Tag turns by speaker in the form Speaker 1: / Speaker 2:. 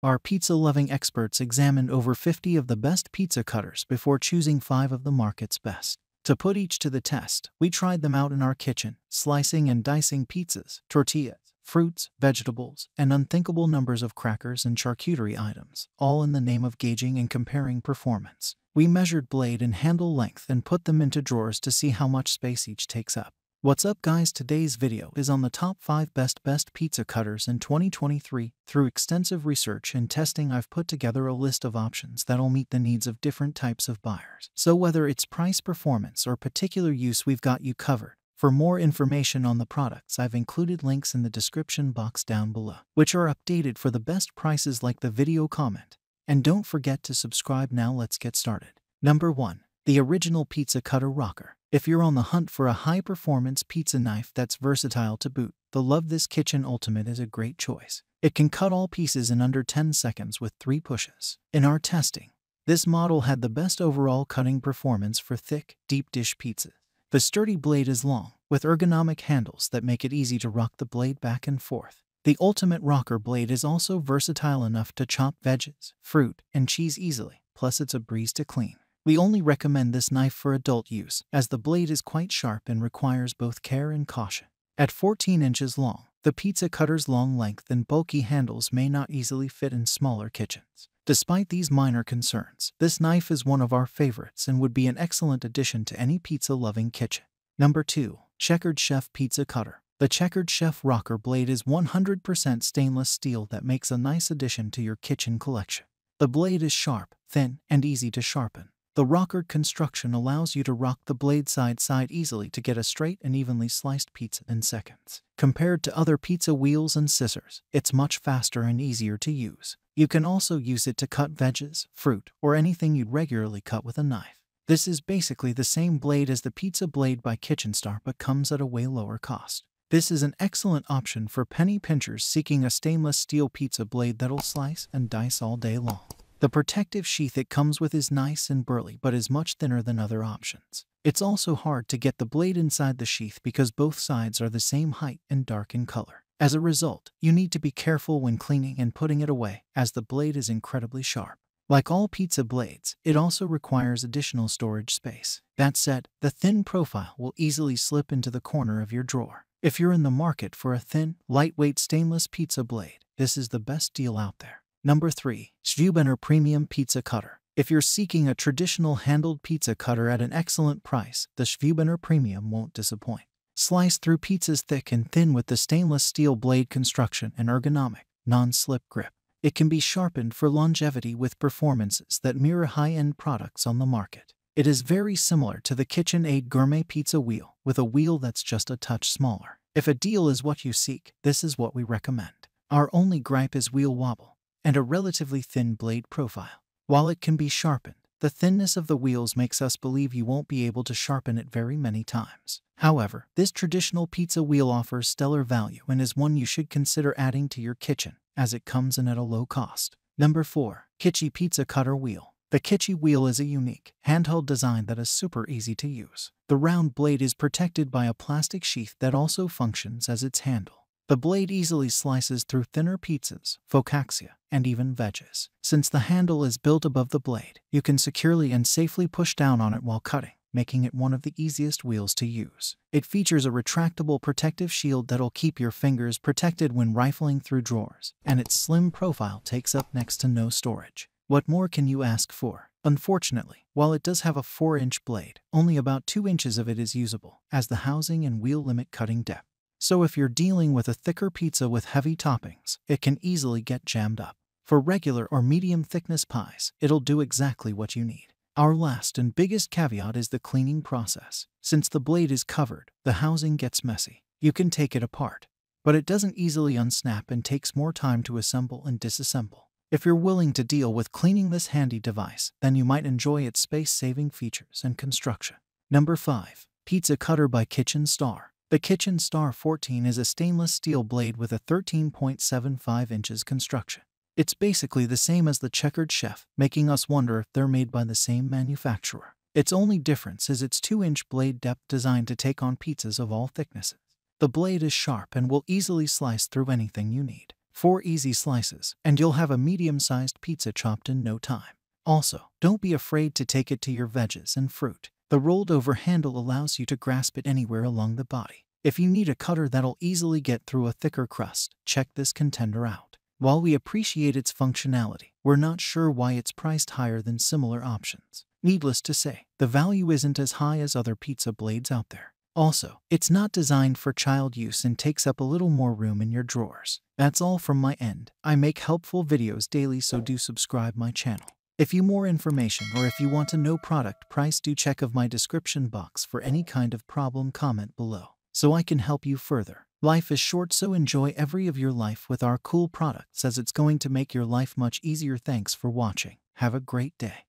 Speaker 1: Our pizza loving experts examined over 50 of the best pizza cutters before choosing five of the market's best. To put each to the test, we tried them out in our kitchen, slicing and dicing pizzas, tortillas, fruits, vegetables, and unthinkable numbers of crackers and charcuterie items, all in the name of gauging and comparing performance. We measured blade and handle length and put them into drawers to see how much space each takes up. What's up guys today's video is on the top 5 best best pizza cutters in 2023. Through extensive research and testing I've put together a list of options that'll meet the needs of different types of buyers. So whether it's price performance or particular use we've got you covered. For more information on the products I've included links in the description box down below, which are updated for the best prices like the video comment. And don't forget to subscribe now let's get started. Number 1. The Original Pizza Cutter Rocker. If you're on the hunt for a high-performance pizza knife that's versatile to boot, the Love This Kitchen Ultimate is a great choice. It can cut all pieces in under 10 seconds with three pushes. In our testing, this model had the best overall cutting performance for thick, deep dish pizzas. The sturdy blade is long, with ergonomic handles that make it easy to rock the blade back and forth. The Ultimate Rocker blade is also versatile enough to chop veggies, fruit, and cheese easily, plus it's a breeze to clean. We only recommend this knife for adult use, as the blade is quite sharp and requires both care and caution. At 14 inches long, the pizza cutter's long length and bulky handles may not easily fit in smaller kitchens. Despite these minor concerns, this knife is one of our favorites and would be an excellent addition to any pizza-loving kitchen. Number 2. Checkered Chef Pizza Cutter. The Checkered Chef Rocker blade is 100% stainless steel that makes a nice addition to your kitchen collection. The blade is sharp, thin, and easy to sharpen. The rocker construction allows you to rock the blade side side easily to get a straight and evenly sliced pizza in seconds. Compared to other pizza wheels and scissors, it's much faster and easier to use. You can also use it to cut veggies, fruit, or anything you'd regularly cut with a knife. This is basically the same blade as the pizza blade by Kitchen Star but comes at a way lower cost. This is an excellent option for penny pinchers seeking a stainless steel pizza blade that'll slice and dice all day long. The protective sheath it comes with is nice and burly but is much thinner than other options. It's also hard to get the blade inside the sheath because both sides are the same height and dark in color. As a result, you need to be careful when cleaning and putting it away, as the blade is incredibly sharp. Like all pizza blades, it also requires additional storage space. That said, the thin profile will easily slip into the corner of your drawer. If you're in the market for a thin, lightweight stainless pizza blade, this is the best deal out there. Number 3. Schwiebener Premium Pizza Cutter. If you're seeking a traditional handled pizza cutter at an excellent price, the Schwiebener Premium won't disappoint. Slice through pizzas thick and thin with the stainless steel blade construction and ergonomic, non-slip grip. It can be sharpened for longevity with performances that mirror high-end products on the market. It is very similar to the KitchenAid Gourmet Pizza Wheel, with a wheel that's just a touch smaller. If a deal is what you seek, this is what we recommend. Our only gripe is wheel wobble and a relatively thin blade profile. While it can be sharpened, the thinness of the wheels makes us believe you won't be able to sharpen it very many times. However, this traditional pizza wheel offers stellar value and is one you should consider adding to your kitchen, as it comes in at a low cost. Number 4. Kitchy Pizza Cutter Wheel. The Kitchy wheel is a unique, handheld design that is super easy to use. The round blade is protected by a plastic sheath that also functions as its handle. The blade easily slices through thinner pizzas, focaccia, and even veggies. Since the handle is built above the blade, you can securely and safely push down on it while cutting, making it one of the easiest wheels to use. It features a retractable protective shield that'll keep your fingers protected when rifling through drawers, and its slim profile takes up next to no storage. What more can you ask for? Unfortunately, while it does have a 4-inch blade, only about 2 inches of it is usable, as the housing and wheel limit cutting depth. So if you're dealing with a thicker pizza with heavy toppings, it can easily get jammed up. For regular or medium thickness pies, it'll do exactly what you need. Our last and biggest caveat is the cleaning process. Since the blade is covered, the housing gets messy. You can take it apart, but it doesn't easily unsnap and takes more time to assemble and disassemble. If you're willing to deal with cleaning this handy device, then you might enjoy its space-saving features and construction. Number 5. Pizza Cutter by Kitchen Star. The Kitchen Star 14 is a stainless steel blade with a 13.75 inches construction. It's basically the same as the Checkered Chef, making us wonder if they're made by the same manufacturer. Its only difference is its 2-inch blade depth designed to take on pizzas of all thicknesses. The blade is sharp and will easily slice through anything you need. Four easy slices, and you'll have a medium sized pizza chopped in no time. Also, don't be afraid to take it to your veggies and fruit. The rolled over handle allows you to grasp it anywhere along the body. If you need a cutter that'll easily get through a thicker crust, check this contender out. While we appreciate its functionality, we're not sure why it's priced higher than similar options. Needless to say, the value isn't as high as other pizza blades out there. Also, it's not designed for child use and takes up a little more room in your drawers. That's all from my end. I make helpful videos daily so do subscribe my channel. If you more information or if you want to know product price do check of my description box for any kind of problem comment below so I can help you further. Life is short so enjoy every of your life with our cool products as it's going to make your life much easier thanks for watching. Have a great day.